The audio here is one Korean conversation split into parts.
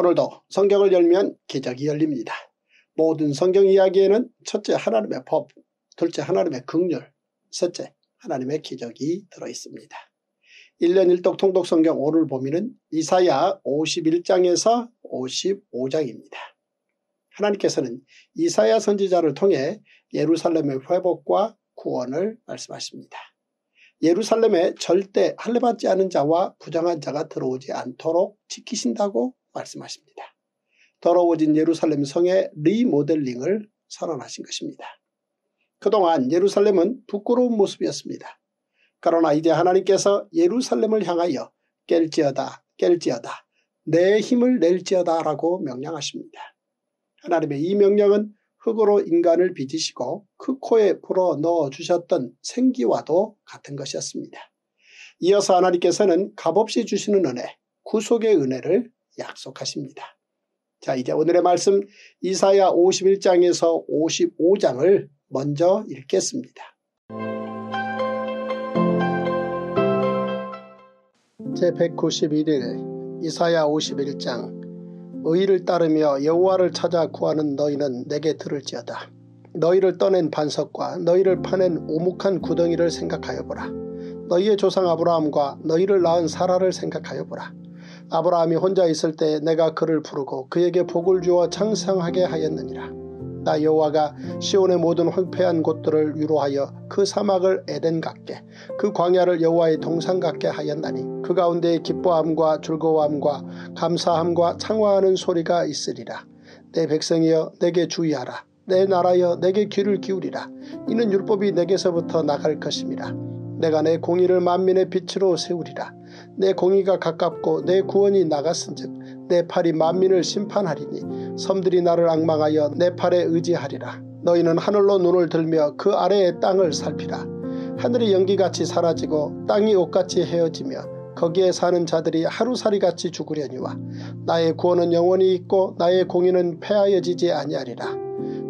오늘도 성경을 열면 기적이 열립니다. 모든 성경 이야기에는 첫째 하나님의 법, 둘째 하나님의 극률, 셋째 하나님의 기적이 들어있습니다. 1년 1독 통독 성경 오늘 보미는 이사야 51장에서 55장입니다. 하나님께서는 이사야 선지자를 통해 예루살렘의 회복과 구원을 말씀하십니다. 예루살렘에 절대 할례받지 않은 자와 부정한 자가 들어오지 않도록 지키신다고 말씀하십니다. 더러워진 예루살렘 성의 리모델링을 선언하신 것입니다. 그동안 예루살렘은 부끄러운 모습이었습니다. 그러나 이제 하나님께서 예루살렘을 향하여 깰지어다 깰지어다 내 힘을 낼지어다 라고 명령하십니다. 하나님의 이 명령은 흙으로 인간을 빚으시고 그 코에 불어 넣어주셨던 생기와도 같은 것이었습니다. 이어서 하나님께서는 값없이 주시는 은혜, 구속의 은혜를 약속하십니다. 자 이제 오늘의 말씀 이사야 51장에서 55장을 먼저 읽겠습니다. 제191일 이사야 51장 의를 따르며 여호와를 찾아 구하는 너희는 내게 들을지어다. 너희를 떠낸 반석과 너희를 파낸 오목한 구덩이를 생각하여 보라. 너희의 조상 아브라함과 너희를 낳은 사라를 생각하여 보라. 아브라함이 혼자 있을 때 내가 그를 부르고 그에게 복을 주어 창성하게 하였느니라. 나 여호와가 시온의 모든 황폐한 곳들을 위로하여 그 사막을 에덴 같게 그 광야를 여호와의 동산 같게 하였나니 그 가운데 기뻐함과 즐거움과 감사함과 창화하는 소리가 있으리라. 내 백성이여 내게 주의하라. 내 나라여 내게 귀를 기울이라. 이는 율법이 내게서부터 나갈 것입니다. 내가 내 공의를 만민의 빛으로 세우리라. 내 공의가 가깝고 내 구원이 나갔은즉 내 팔이 만민을 심판하리니 섬들이 나를 악망하여 내 팔에 의지하리라. 너희는 하늘로 눈을 들며 그 아래의 땅을 살피라. 하늘이 연기같이 사라지고 땅이 옷같이 헤어지며 거기에 사는 자들이 하루살이같이 죽으려니와 나의 구원은 영원히 있고 나의 공의는 폐하여지지 아니하리라.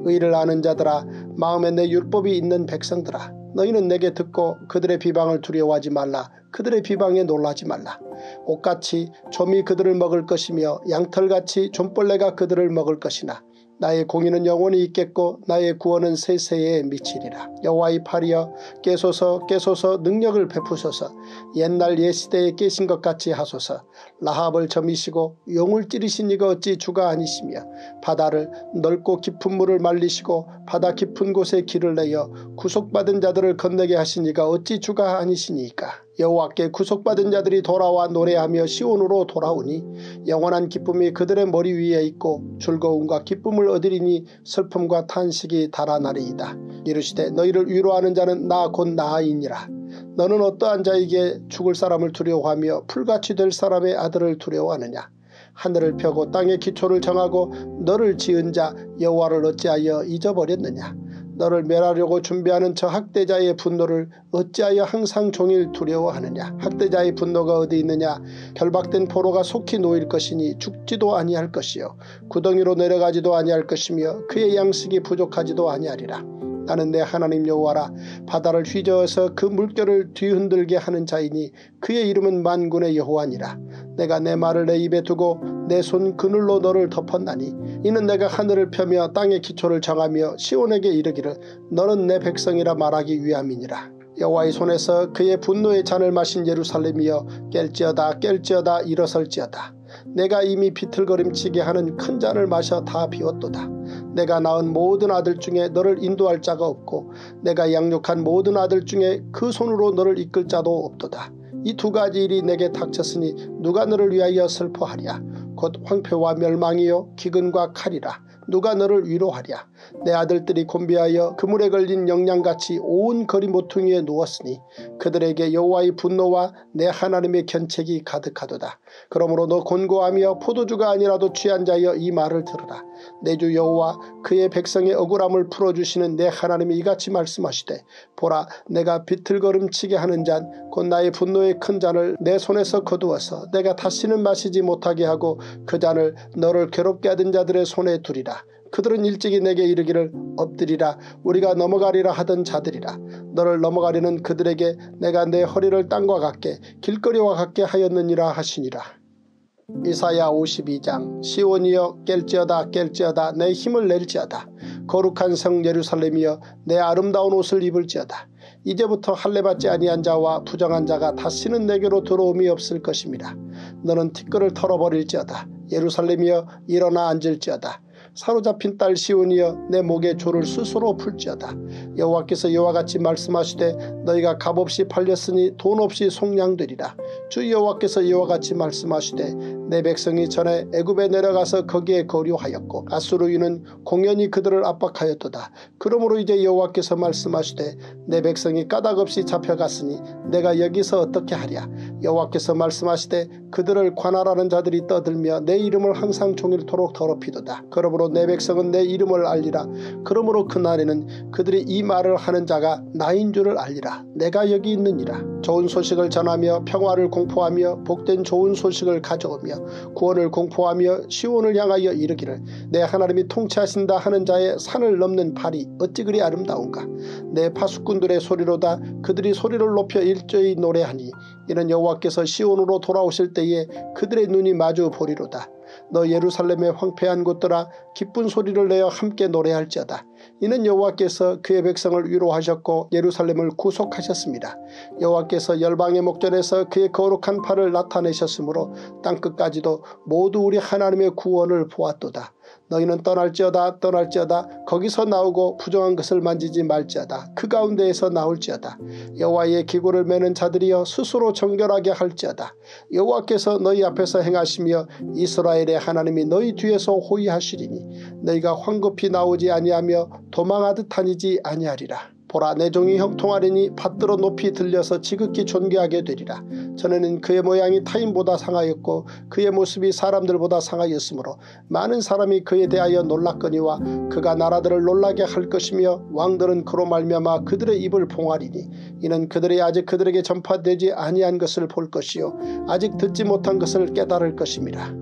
의를 아는 자들아 마음에 내 율법이 있는 백성들아 너희는 내게 듣고 그들의 비방을 두려워하지 말라. 그들의 비방에 놀라지 말라. 옷같이 좀이 그들을 먹을 것이며 양털같이 좀벌레가 그들을 먹을 것이나 나의 공의는 영원히 있겠고 나의 구원은 세세에 미치리라. 여호와의 팔이여 깨소서 깨소서 능력을 베푸소서. 옛날 옛시대에 깨신 것 같이 하소서. 라합을 점이시고 용을 찌르신 이가 어찌 주가 아니시며 바다를 넓고 깊은 물을 말리시고 바다 깊은 곳에 길을 내어 구속받은 자들을 건너게 하신 이가 어찌 주가 아니시니까 여호와께 구속받은 자들이 돌아와 노래하며 시온으로 돌아오니 영원한 기쁨이 그들의 머리 위에 있고 즐거움과 기쁨을 얻으리니 슬픔과 탄식이 달아나리이다. 이르시되 너희를 위로하는 자는 나 곧 나이니라. 너는 어떠한 자에게 죽을 사람을 두려워하며 풀같이 될 사람의 아들을 두려워하느냐. 하늘을 펴고 땅의 기초를 정하고 너를 지은 자 여호와를 어찌하여 잊어버렸느냐. 너를 멸하려고 준비하는 저 학대자의 분노를 어찌하여 항상 종일 두려워하느냐. 학대자의 분노가 어디 있느냐. 결박된 포로가 속히 놓일 것이니 죽지도 아니할 것이요. 구덩이로 내려가지도 아니할 것이며 그의 양식이 부족하지도 아니하리라. 나는 내 하나님 여호와라 바다를 휘저어서 그 물결을 뒤흔들게 하는 자이니 그의 이름은 만군의 여호와니라. 내가 내 말을 내 입에 두고 내 손 그늘로 너를 덮었나니 이는 내가 하늘을 펴며 땅의 기초를 정하며 시온에게 이르기를 너는 내 백성이라 말하기 위함이니라. 여호와의 손에서 그의 분노의 잔을 마신 예루살렘이여 깰지어다 깰지어다 일어설지어다. 내가 이미 비틀거림치게 하는 큰 잔을 마셔 다 비웠도다. 내가 낳은 모든 아들 중에 너를 인도할 자가 없고 내가 양육한 모든 아들 중에 그 손으로 너를 이끌 자도 없도다. 이 두 가지 일이 내게 닥쳤으니 누가 너를 위하여 슬퍼하랴. 곧 황폐와 멸망이요 기근과 칼이라. 누가 너를 위로하랴. 내 아들들이 곤비하여 그물에 걸린 영양같이 온 거리 모퉁이에 누웠으니 그들에게 여호와의 분노와 내 하나님의 견책이 가득하도다. 그러므로 너 곤고하며 포도주가 아니라도 취한 자여 이 말을 들으라. 내 주 여호와 그의 백성의 억울함을 풀어주시는 내 하나님이 이같이 말씀하시되 보라 내가 비틀거름치게 하는 잔 곧 나의 분노의 큰 잔을 내 손에서 거두어서 내가 다시는 마시지 못하게 하고 그 잔을 너를 괴롭게 하던 자들의 손에 두리라. 그들은 일찍이 내게 이르기를 엎드리라. 우리가 넘어가리라 하던 자들이라. 너를 넘어가려는 그들에게 내가 내 허리를 땅과 같게 길거리와 같게 하였느니라 하시니라. 이사야 52장 시온이여 깰지어다 깰지어다 내 힘을 낼지어다. 거룩한 성 예루살렘이여 내 아름다운 옷을 입을지어다. 이제부터 할례받지 아니한 자와 부정한 자가 다시는 내게로 들어옴이 없을 것입니다. 너는 티끌을 털어버릴지어다. 예루살렘이여 일어나 앉을지어다 사로잡힌 딸 시온이여 내 목에 조를 스스로 풀지어다. 여호와께서 이와 같이 말씀하시되 너희가 값없이 팔렸으니 돈 없이 속량되리라. 주 여호와께서 이와 같이 말씀하시되 내 백성이 전에 애굽에 내려가서 거기에 거류하였고 아수르인은 공연히 그들을 압박하였도다. 그러므로 이제 여호와께서 말씀하시되 내 백성이 까닭없이 잡혀갔으니 내가 여기서 어떻게 하랴. 여호와께서 말씀하시되 그들을 관할하는 자들이 떠들며 내 이름을 항상 종일토록 더럽히도다. 그러므로 내 백성은 내 이름을 알리라. 그러므로 그날에는 그들이 이 말을 하는 자가 나인 줄을 알리라. 내가 여기 있느니라. 좋은 소식을 전하며 평화를 공포하며 복된 좋은 소식을 가져오며 구원을 공포하며 시온을 향하여 이르기를 내 하나님이 통치하신다 하는 자의 산을 넘는 발이 어찌 그리 아름다운가 내 파수꾼들의 소리로다 그들이 소리를 높여 일제히 노래하니 이는 여호와께서 시온으로 돌아오실 때에 그들의 눈이 마주 보리로다 너 예루살렘의 황폐한 곳들아 기쁜 소리를 내어 함께 노래할지어다. 이는 여호와께서 그의 백성을 위로하셨고 예루살렘을 구속하셨습니다. 여호와께서 열방의 목전에서 그의 거룩한 팔을 나타내셨으므로 땅끝까지도 모두 우리 하나님의 구원을 보았도다. 너희는 떠날지어다 떠날지어다. 거기서 나오고 부정한 것을 만지지 말지어다. 그 가운데에서 나올지어다. 여호와의 기구를 매는 자들이여 스스로 정결하게 할지어다. 여호와께서 너희 앞에서 행하시며 이스라엘의 하나님이 너희 뒤에서 호위하시리니 너희가 황급히 나오지 아니하며 도망하듯 다니지 아니하리라 보라 내 종이 형통하리니 받들어 높이 들려서 지극히 존귀하게 되리라. 전에는 그의 모양이 타인보다 상하였고 그의 모습이 사람들보다 상하였으므로 많은 사람이 그에 대하여 놀랐거니와 그가 나라들을 놀라게 할 것이며 왕들은 그로 말미암아 그들의 입을 봉하리니 이는 그들이 아직 그들에게 전파되지 아니한 것을 볼 것이요 아직 듣지 못한 것을 깨달을 것입니다.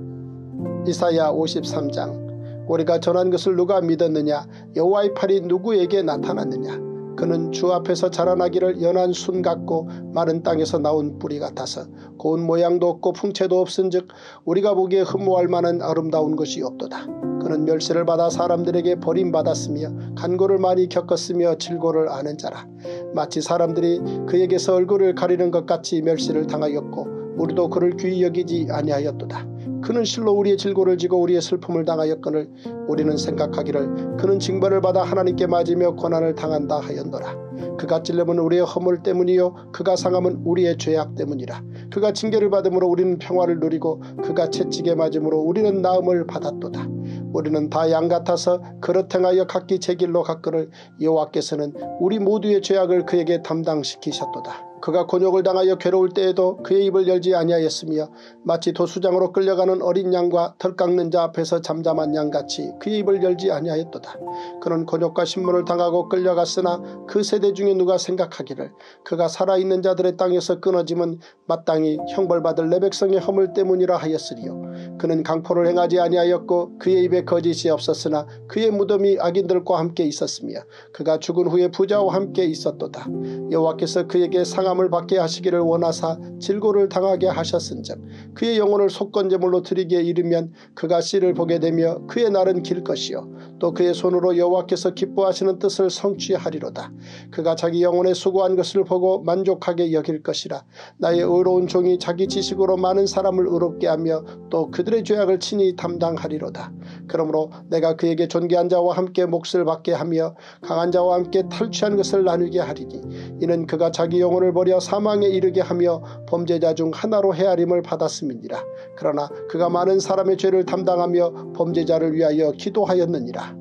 이사야 53장 우리가 전한 것을 누가 믿었느냐 여호와의 팔이 누구에게 나타났느냐 그는 주 앞에서 자라나기를 연한 순 같고 마른 땅에서 나온 뿌리 같아서 고운 모양도 없고 풍채도 없은즉 우리가 보기에 흠모할 만한 아름다운 것이 없도다. 그는 멸세를 받아 사람들에게 버림받았으며 간고를 많이 겪었으며 질고를 아는 자라. 마치 사람들이 그에게서 얼굴을 가리는 것 같이 멸시를 당하였고 우리도 그를 귀히 여기지 아니하였도다. 그는 실로 우리의 질고를 지고 우리의 슬픔을 당하였거늘 우리는 생각하기를 그는 징벌을 받아 하나님께 맞으며 고난을 당한다 하였노라. 그가 찔림은 우리의 허물 때문이요 그가 상함은 우리의 죄악 때문이라. 그가 징계를 받음으로 우리는 평화를 누리고 그가 채찍에 맞음으로 우리는 나음을 받았도다. 우리는 다 양 같아서 그릇 행하여 각기 제 길로 갔거를 여호와께서는 우리 모두의 죄악을 그에게 담당시키셨도다. 그가 곤욕을 당하여 괴로울 때에도 그의 입을 열지 아니하였으며 마치 도수장으로 끌려가는 어린 양과 털 깎는 자 앞에서 잠잠한 양같이 그의 입을 열지 아니하였도다. 그는 곤욕과 신문을 당하고 끌려갔으나 그 세대 중에 누가 생각하기를 그가 살아있는 자들의 땅에서 끊어짐은 마땅히 형벌받을 내 백성의 허물 때문이라 하였으리요. 그는 강포를 행하지 아니하였고 그의 입에 거짓이 없었으나 그의 무덤이 악인들과 함께 있었으며 그가 죽은 후에 부자와 함께 있었도다. 여호와께서 그에게 상 상함을 받게 하시기를 원하사 질고를 당하게 하셨은즉 그의 영혼을 속건제물로 드리기에 이르면 그가 씨를 보게 되며 그의 날은 길 것이요 또 그의 손으로 여호와께서 기뻐하시는 뜻을 성취하리로다. 그가 자기 영혼에 수고한 것을 보고 만족하게 여길 것이라. 나의 의로운 종이 자기 지식으로 많은 사람을 의롭게 하며 또 그들의 죄악을 친히 담당하리로다. 그러므로 내가 그에게 존귀한 자와 함께 몫을 받게 하며 강한 자와 함께 탈취한 것을 나누게 하리니 이는 그가 자기 영혼을 버려 사망에 이르게 하며 범죄자 중 하나로 헤아림을 받았음이니라. 그러나 그가 많은 사람의 죄를 담당하며 범죄자를 위하여 기도하였느니라.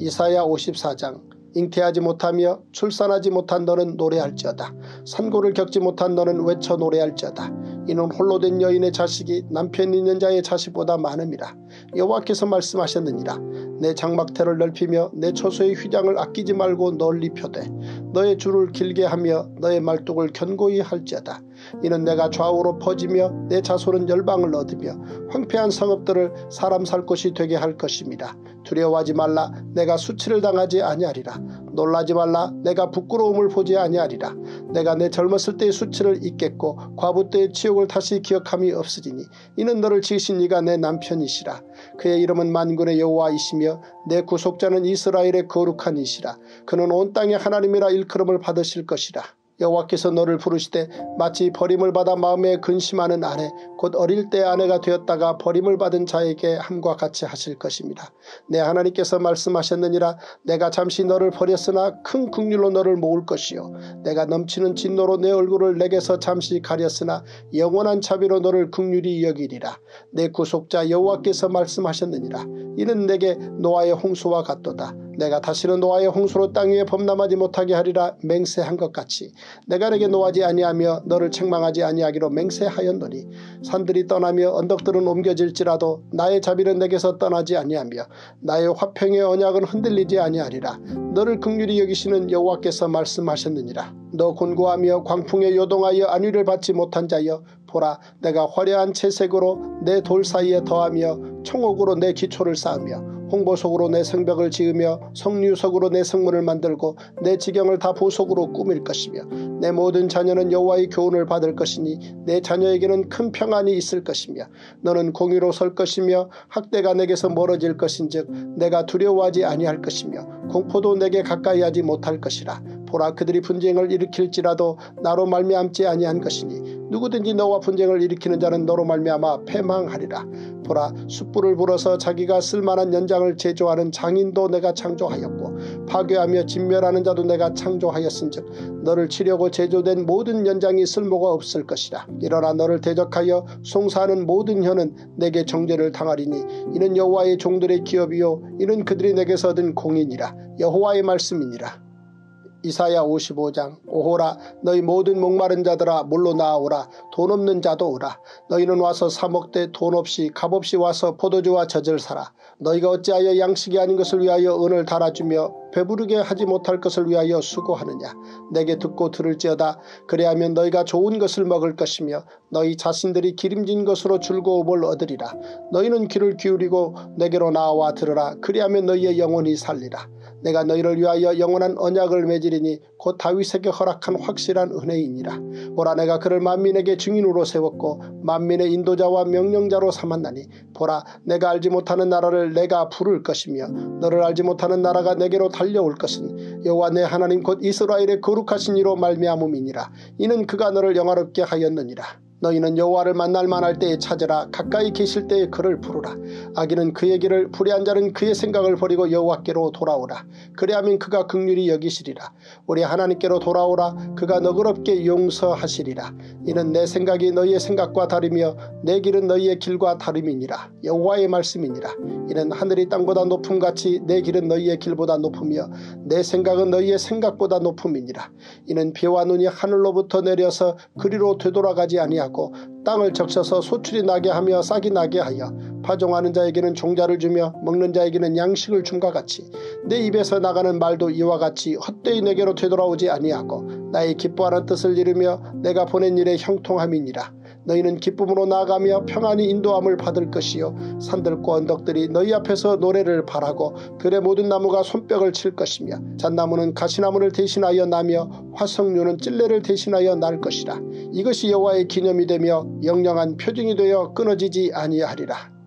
이사야 54장 잉태하지 못하며 출산하지 못한 너는 노래할지어다. 산고를 겪지 못한 너는 외쳐 노래할지어다. 이는 홀로 된 여인의 자식이 남편 있는 자의 자식보다 많음이라. 여호와께서 말씀하셨느니라. 내 장막태를 넓히며 내 처소의 휘장을 아끼지 말고 널리 펴되 너의 줄을 길게 하며 너의 말뚝을 견고히 할지어다. 이는 내가 좌우로 퍼지며 내 자손은 열방을 얻으며 황폐한 성읍들을 사람 살 곳이 되게 할 것입니다. 두려워하지 말라 내가 수치를 당하지 아니하리라. 놀라지 말라. 내가 부끄러움을 보지 아니하리라. 내가 내 젊었을 때의 수치를 잊겠고 과부 때의 치욕을 다시 기억함이 없으리니 이는 너를 지으신 이가 내 남편이시라. 그의 이름은 만군의 여호와이시며 내 구속자는 이스라엘의 거룩한 이시라. 그는 온 땅의 하나님이라 일컬음을 받으실 것이라 여호와께서 너를 부르시되 마치 버림을 받아 마음에 근심하는 아내 곧 어릴 때 아내가 되었다가 버림을 받은 자에게 함과 같이 하실 것입니다. 내 하나님께서 말씀하셨느니라 내가 잠시 너를 버렸으나 큰 국률로 너를 모을 것이요 내가 넘치는 진노로 내 얼굴을 내게서 잠시 가렸으나 영원한 자비로 너를 국률이 여기리라 내 구속자 여호와께서 말씀하셨느니라 이는 내게 노아의 홍수와 같도다. 내가 다시는 노아의 홍수로 땅 위에 범람하지 못하게 하리라 맹세한 것 같이. 내가 내게 노하지 아니하며 너를 책망하지 아니하기로 맹세하였노니 산들이 떠나며 언덕들은 옮겨질지라도 나의 자비는 내게서 떠나지 아니하며 나의 화평의 언약은 흔들리지 아니하리라. 너를 극률이 여기시는 여호와께서 말씀하셨느니라. 너 곤고하며 광풍에 요동하여 안위를 받지 못한 자여 보라 내가 화려한 채색으로 내 돌 사이에 더하며 청옥으로 내 기초를 쌓으며 홍보석으로 내 성벽을 지으며 성류석으로 내 성문을 만들고 내 지경을 다 보석으로 꾸밀 것이며 내 모든 자녀는 여호와의 교훈을 받을 것이니 내 자녀에게는 큰 평안이 있을 것이며 너는 공의로 설 것이며 학대가 내게서 멀어질 것인즉 내가 두려워하지 아니할 것이며 공포도 내게 가까이 하지 못할 것이라 보라 그들이 분쟁을 일으킬지라도 나로 말미암지 아니한 것이니 누구든지 너와 분쟁을 일으키는 자는 너로 말미암아 패망하리라. 보라 숯불을 불어서 자기가 쓸만한 연장을 제조하는 장인도 내가 창조하였고 파괴하며 진멸하는 자도 내가 창조하였은즉 너를 치려고 제조된 모든 연장이 쓸모가 없을 것이라. 일어나 너를 대적하여 송사하는 모든 혀는 내게 정죄를 당하리니 이는 여호와의 종들의 기업이요 이는 그들이 내게서 얻은 공인이라 여호와의 말씀이니라. 이사야 55장 오호라 너희 모든 목마른 자들아 물로 나아오라. 돈 없는 자도 오라. 너희는 와서 사먹되 돈 없이 값없이 와서 포도주와 젖을 사라. 너희가 어찌하여 양식이 아닌 것을 위하여 은을 달아주며 배부르게 하지 못할 것을 위하여 수고하느냐? 내게 듣고 들을지어다. 그래야면 너희가 좋은 것을 먹을 것이며 너희 자신들이 기름진 것으로 즐거움을 얻으리라. 너희는 귀를 기울이고 내게로 나와 들으라. 그리하면 너희의 영혼이 살리라 내가 너희를 위하여 영원한 언약을 맺으리니 곧 다윗에게 허락한 확실한 은혜이니라. 보라 내가 그를 만민에게 증인으로 세웠고 만민의 인도자와 명령자로 삼았나니 보라 내가 알지 못하는 나라를 내가 부를 것이며 너를 알지 못하는 나라가 내게로 달려올 것은 여호와 내 하나님 곧 이스라엘의 거룩하신 이로 말미암음이니라. 이는 그가 너를 영화롭게 하였느니라. 너희는 여호와를 만날 만할 때에 찾으라. 가까이 계실 때에 그를 부르라. 아기는 그의 길을 불의한 자는 그의 생각을 버리고 여호와께로 돌아오라. 그리하면 그가 극률이 여기시리라. 우리 하나님께로 돌아오라. 그가 너그럽게 용서하시리라. 이는 내 생각이 너희의 생각과 다르며 내 길은 너희의 길과 다름이니라. 여호와의 말씀이니라. 이는 하늘이 땅보다 높음같이 내 길은 너희의 길보다 높으며 내 생각은 너희의 생각보다 높음이니라. 이는 비와 눈이 하늘로부터 내려서 그리로 되돌아가지 아니하 하고 땅을 적셔서 소출이 나게 하며 싹이 나게 하여 파종하는 자에게는 종자를 주며 먹는 자에게는 양식을 줌과 같이 내 입에서 나가는 말도 이와 같이 헛되이 내게로 되돌아오지 아니하고 나의 기뻐하는 뜻을 이루며 내가 보낸 일의 형통함이니라. 너희는 기쁨으로 나아가며 평안히 인도함을 받을 것이요 산들과 언덕들이 너희 앞에서 노래를 바라고 들의 모든 나무가 손뼉을 칠 것이며 잣나무는 가시나무를 대신하여 나며 화석류는 찔레를 대신하여 날 것이라 이것이 여호와의 기념이 되며 영영한 표징이 되어 끊어지지 아니하리라.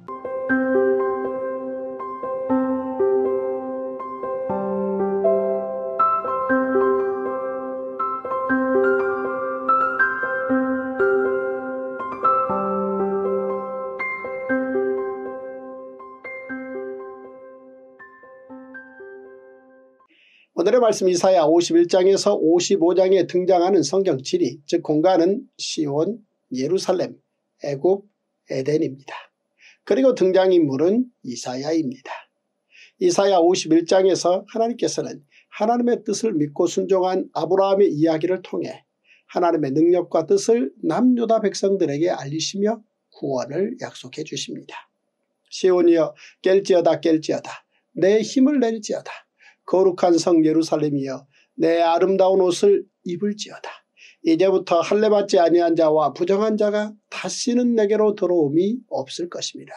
말씀 이사야 51장에서 55장에 등장하는 성경 지리 즉 공간은 시온, 예루살렘, 애굽, 에덴입니다. 그리고 등장인물은 이사야입니다. 이사야 51장에서 하나님께서는 하나님의 뜻을 믿고 순종한 아브라함의 이야기를 통해 하나님의 능력과 뜻을 남유다 백성들에게 알리시며 구원을 약속해 주십니다. 시온이여 깰지어다 깰지어다 내 힘을 낼지어다 거룩한 성 예루살렘이여 내 아름다운 옷을 입을지어다. 이제부터 할례받지 아니한 자와 부정한 자가 다시는 내게로 들어옴이 없을 것입니다.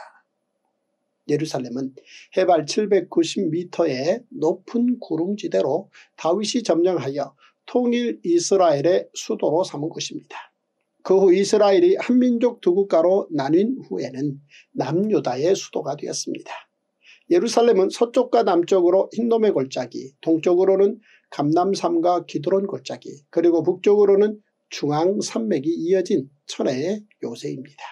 예루살렘은 해발 790m의 높은 구릉지대로 다윗이 점령하여 통일 이스라엘의 수도로 삼은 곳입니다. 그 후 이스라엘이 한민족 두 국가로 나뉜 후에는 남유다의 수도가 되었습니다. 예루살렘은 서쪽과 남쪽으로 흰돔의 골짜기, 동쪽으로는 감남산과 기드론 골짜기, 그리고 북쪽으로는 중앙산맥이 이어진 천혜의 요새입니다.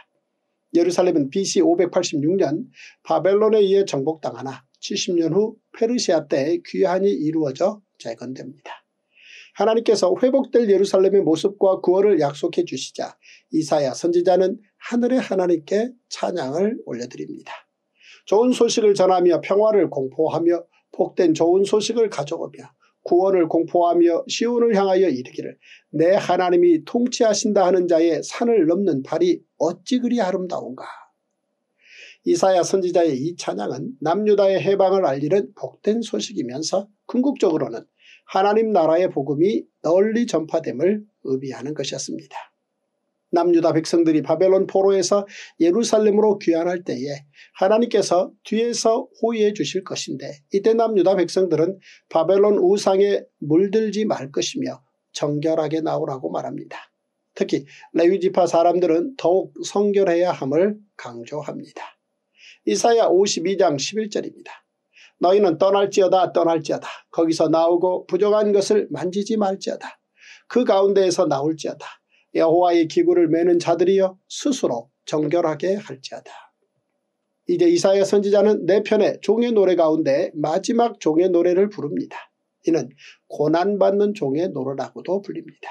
예루살렘은 BC 586년 바벨론에 의해 정복당하나 70년 후 페르시아 때 귀환이 이루어져 재건됩니다. 하나님께서 회복될 예루살렘의 모습과 구원을 약속해 주시자 이사야 선지자는 하늘의 하나님께 찬양을 올려드립니다. 좋은 소식을 전하며 평화를 공포하며 복된 좋은 소식을 가져오며 구원을 공포하며 시온을 향하여 이르기를 내 하나님이 통치하신다 하는 자의 산을 넘는 발이 어찌 그리 아름다운가. 이사야 선지자의 이 찬양은 남유다의 해방을 알리는 복된 소식이면서 궁극적으로는 하나님 나라의 복음이 널리 전파됨을 의미하는 것이었습니다. 남유다 백성들이 바벨론 포로에서 예루살렘으로 귀환할 때에 하나님께서 뒤에서 호위해 주실 것인데 이때 남유다 백성들은 바벨론 우상에 물들지 말 것이며 정결하게 나오라고 말합니다. 특히 레위지파 사람들은 더욱 성결해야 함을 강조합니다. 이사야 52장 11절입니다. 너희는 떠날지어다 떠날지어다 거기서 나오고 부족한 것을 만지지 말지어다 그 가운데에서 나올지어다 여호와의 기구를 매는 자들이여 스스로 정결하게 할지어다. 이제 이사야 선지자는 내 편의 종의 노래 가운데 마지막 종의 노래를 부릅니다. 이는 고난받는 종의 노래라고도 불립니다.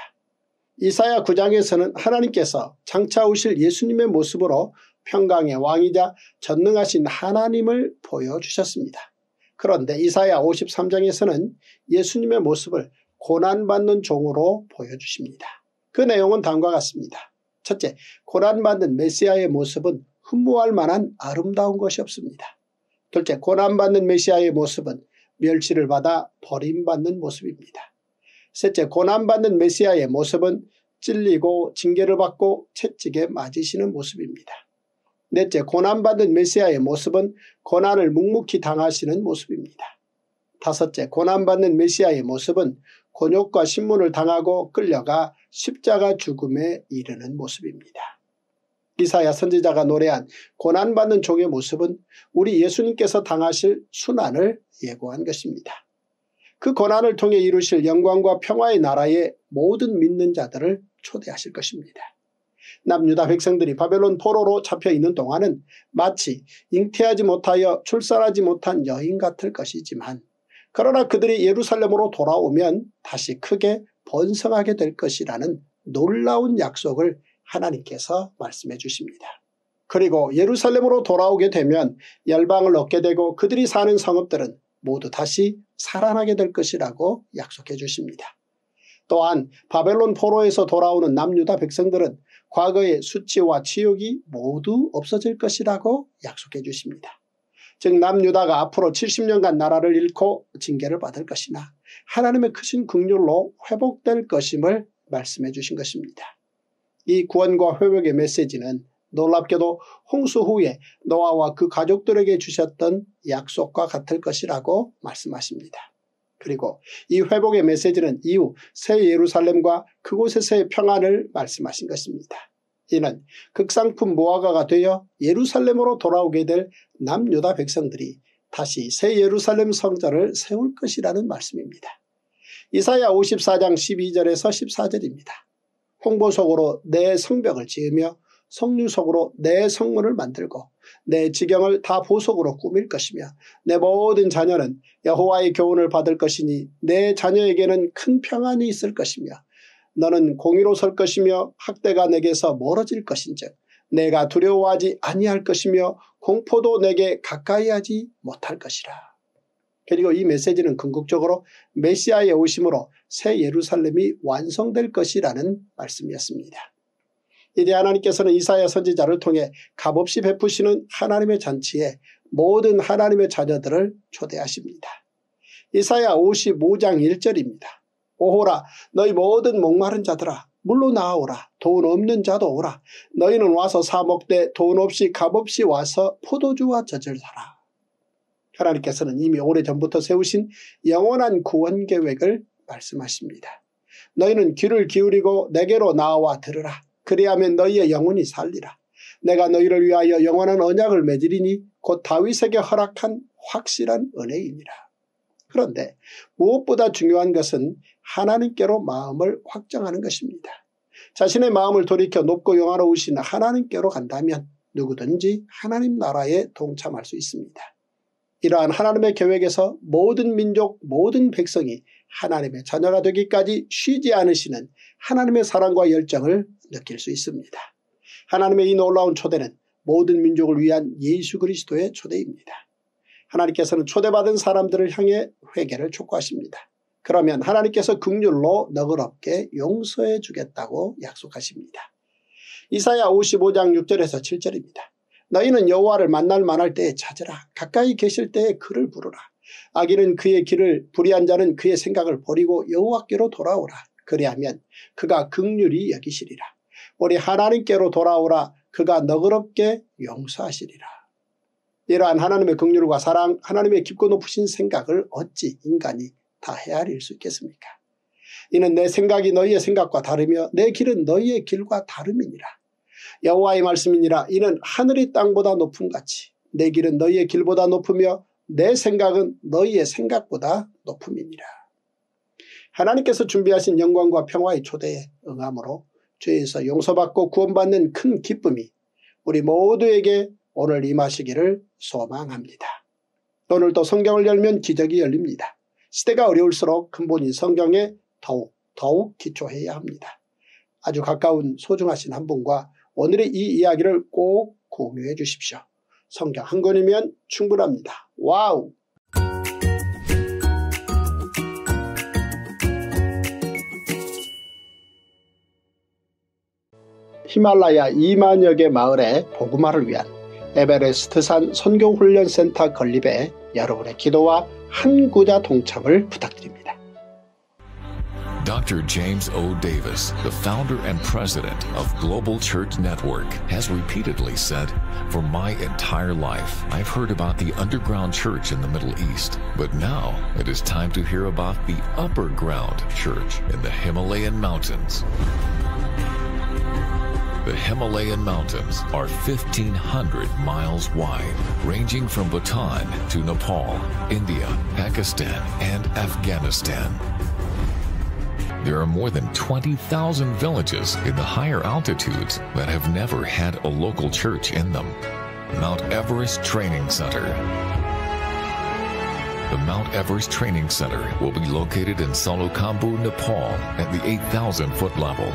이사야 9장에서는 하나님께서 장차 오실 예수님의 모습으로 평강의 왕이자 전능하신 하나님을 보여주셨습니다. 그런데 이사야 53장에서는 예수님의 모습을 고난받는 종으로 보여주십니다. 그 내용은 다음과 같습니다. 첫째, 고난받는 메시아의 모습은 흠모할 만한 아름다운 것이 없습니다. 둘째, 고난받는 메시아의 모습은 멸치를 받아 버림받는 모습입니다. 셋째, 고난받는 메시아의 모습은 찔리고 징계를 받고 채찍에 맞으시는 모습입니다. 넷째, 고난받는 메시아의 모습은 고난을 묵묵히 당하시는 모습입니다. 다섯째, 고난받는 메시아의 모습은 곤욕과 신문을 당하고 끌려가 십자가 죽음에 이르는 모습입니다. 이사야 선지자가 노래한 고난받는 종의 모습은 우리 예수님께서 당하실 순환을 예고한 것입니다. 그 고난을 통해 이루실 영광과 평화의 나라에 모든 믿는 자들을 초대하실 것입니다. 남유다 백성들이 바벨론 포로로 잡혀있는 동안은 마치 잉태하지 못하여 출산하지 못한 여인 같을 것이지만 그러나 그들이 예루살렘으로 돌아오면 다시 크게 번성하게 될 것이라는 놀라운 약속을 하나님께서 말씀해 주십니다. 그리고 예루살렘으로 돌아오게 되면 열방을 얻게 되고 그들이 사는 성읍들은 모두 다시 살아나게 될 것이라고 약속해 주십니다. 또한 바벨론 포로에서 돌아오는 남유다 백성들은 과거의 수치와 치욕이 모두 없어질 것이라고 약속해 주십니다. 즉 남유다가 앞으로 70년간 나라를 잃고 징계를 받을 것이나 하나님의 크신 긍휼로 회복될 것임을 말씀해 주신 것입니다. 이 구원과 회복의 메시지는 놀랍게도 홍수 후에 노아와 그 가족들에게 주셨던 약속과 같을 것이라고 말씀하십니다. 그리고 이 회복의 메시지는 이후 새 예루살렘과 그곳에서의 평안을 말씀하신 것입니다. 이는 극상품 모아가가 되어 예루살렘으로 돌아오게 될 남유다 백성들이 다시 새 예루살렘 성전을 세울 것이라는 말씀입니다. 이사야 54장 12절에서 14절입니다. 홍보석으로 내 성벽을 지으며 성류석으로 내 성문을 만들고 내 지경을 다 보석으로 꾸밀 것이며 내 모든 자녀는 여호와의 교훈을 받을 것이니 내 자녀에게는 큰 평안이 있을 것이며 너는 공의로 설 것이며 학대가 내게서 멀어질 것인즉 내가 두려워하지 아니할 것이며 공포도 내게 가까이 하지 못할 것이라. 그리고 이 메시지는 궁극적으로 메시아의 오심으로 새 예루살렘이 완성될 것이라는 말씀이었습니다. 이제 하나님께서는 이사야 선지자를 통해 값없이 베푸시는 하나님의 잔치에 모든 하나님의 자녀들을 초대하십니다. 이사야 55장 1절입니다. 오호라 너희 모든 목마른 자들아 물로 나오라. 돈 없는 자도 오라. 너희는 와서 사 먹되 돈 없이 값 없이 와서 포도주와 젖을 사라. 하나님께서는 이미 오래전부터 세우신 영원한 구원 계획을 말씀하십니다. 너희는 귀를 기울이고 내게로 나와 들으라. 그리하면 너희의 영혼이 살리라. 내가 너희를 위하여 영원한 언약을 맺으리니 곧 다윗에게 허락한 확실한 은혜이니라. 그런데 무엇보다 중요한 것은 하나님께로 마음을 확정하는 것입니다. 자신의 마음을 돌이켜 높고 영화로우신 하나님께로 간다면 누구든지 하나님 나라에 동참할 수 있습니다. 이러한 하나님의 계획에서 모든 민족 모든 백성이 하나님의 자녀가 되기까지 쉬지 않으시는 하나님의 사랑과 열정을 느낄 수 있습니다. 하나님의 이 놀라운 초대는 모든 민족을 위한 예수 그리스도의 초대입니다. 하나님께서는 초대받은 사람들을 향해 회개를 촉구하십니다. 그러면 하나님께서 극률로 너그럽게 용서해 주겠다고 약속하십니다. 이사야 55장 6절에서 7절입니다. 너희는 여호와를 만날 만할 때에 찾으라. 가까이 계실 때에 그를 부르라. 악인은 그의 길을 불의한 자는 그의 생각을 버리고 여호와께로 돌아오라. 그리하면 그가 극률이 여기시리라. 우리 하나님께로 돌아오라. 그가 너그럽게 용서하시리라. 이러한 하나님의 긍휼과 사랑 하나님의 깊고 높으신 생각을 어찌 인간이 다 헤아릴 수 있겠습니까 이는 내 생각이 너희의 생각과 다르며 내 길은 너희의 길과 다름이니라. 여호와의 말씀이니라 이는 하늘이 땅보다 높은 같이 내 길은 너희의 길보다 높으며 내 생각은 너희의 생각보다 높음이니라. 하나님께서 준비하신 영광과 평화의 초대에 응함으로 죄에서 용서받고 구원받는 큰 기쁨이 우리 모두에게 오늘 임하시기를 소망합니다. 오늘도 성경을 열면 기적이 열립니다. 시대가 어려울수록 근본인 성경에 더욱 더욱 기초해야 합니다. 아주 가까운 소중하신 한 분과 오늘의 이 이야기를 꼭 공유해 주십시오. 성경 한 권이면 충분합니다. Wow! 히말라야 2만여 개 마을의 복음화를 위한 에베레스트산 선교훈련센터 건립에 여러분의 기도와 한 구자 동참을 부탁드립니다. Dr. James O. Davis, the founder and president of Global Church Network, has repeatedly said, For my entire life, I've heard about the underground church in the Middle East, but now it is time to hear about the upper ground church in the Himalayan mountains. The Himalayan mountains are 1,500 miles wide, ranging from Bhutan to Nepal, India, Pakistan, and Afghanistan. There are more than 20,000 villages in the higher altitudes that have never had a local church in them. Mount Everest Training Center. The Mount Everest Training Center will be located in Salokambu, Nepal at the 8,000 foot level.